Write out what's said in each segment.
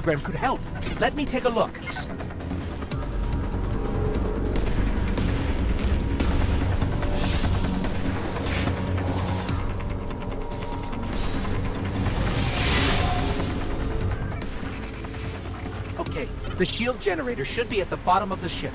diagram could help. Let me take a look. Okay, the shield generator should be at the bottom of the ship.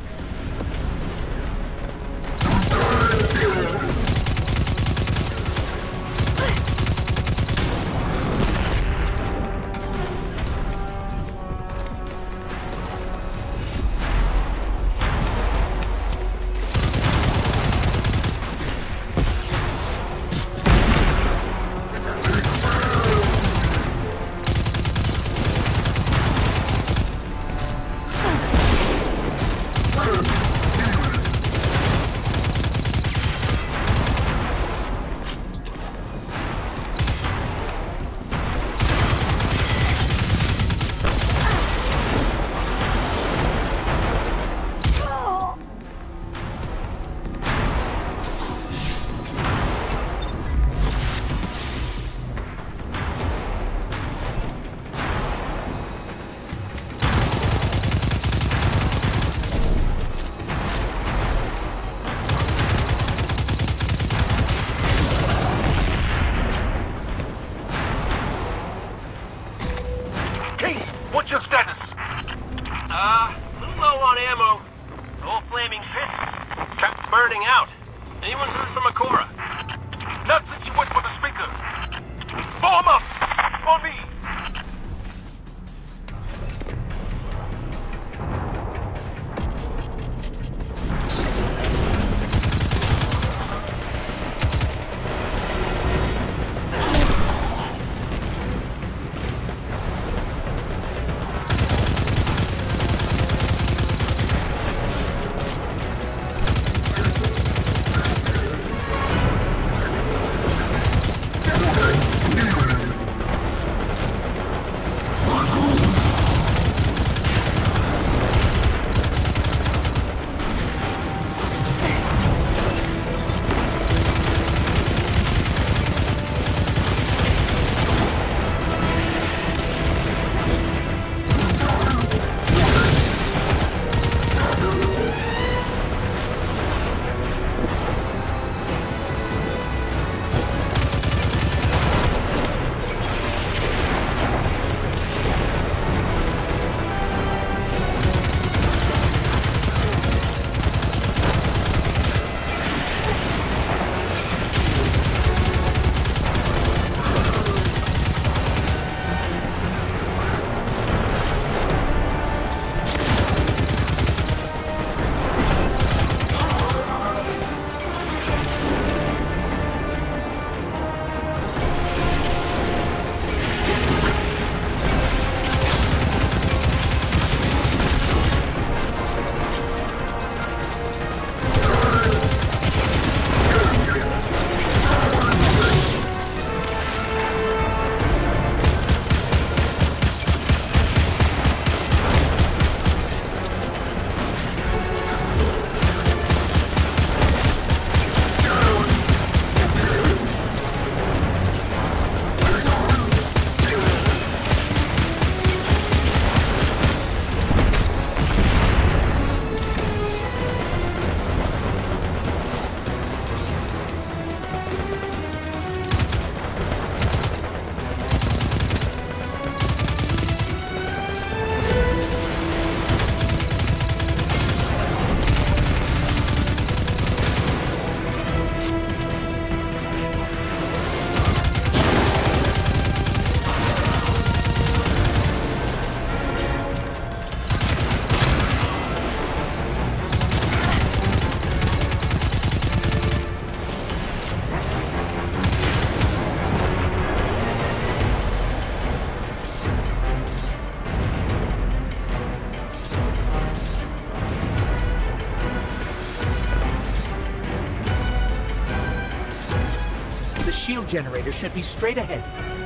Shield generator should be straight ahead.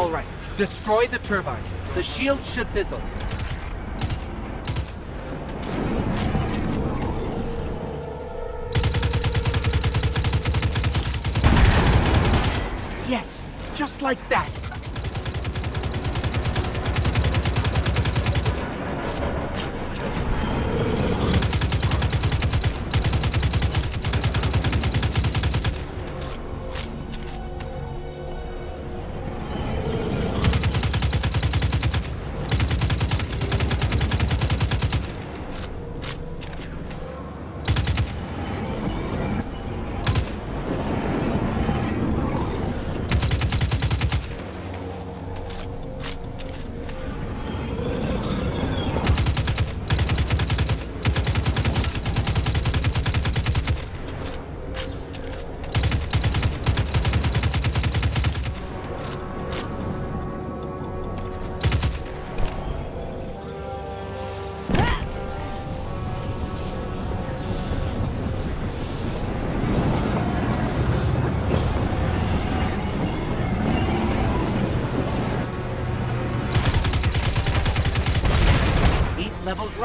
All right, destroy the turbines. The shields should fizzle. Yes, just like that.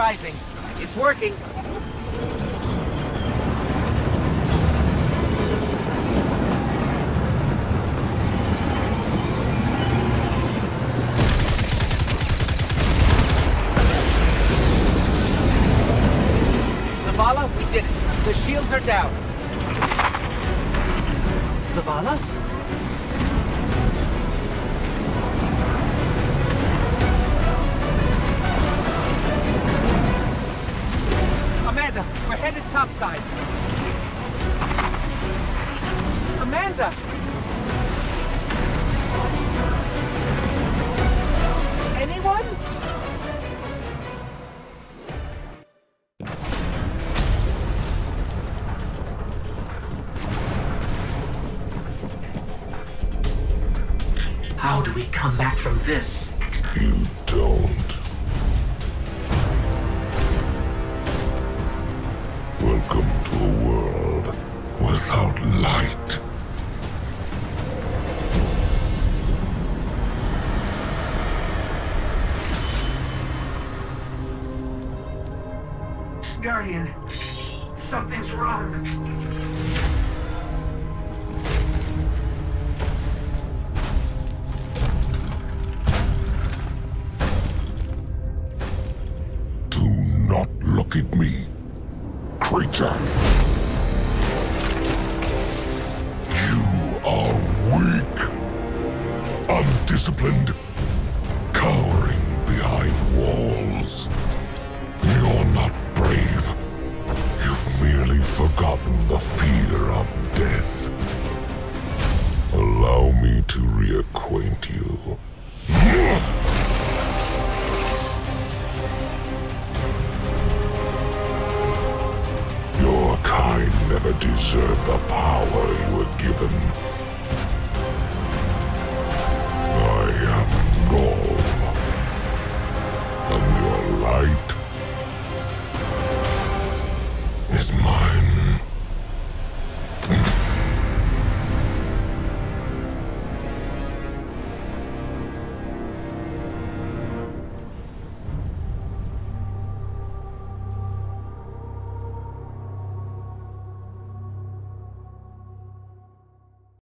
Rising. It's working. Zavala, we did it. The shields are down. Zavala? Headed topside. Amanda! Anyone? How do we come back from this? You don't. Light. Guardian, something's wrong. Do not look at me, creature. Undisciplined, cowering behind walls. You're not brave. You've merely forgotten the fear of death. Allow me to reacquaint you. Your kind never deserved the power you were given.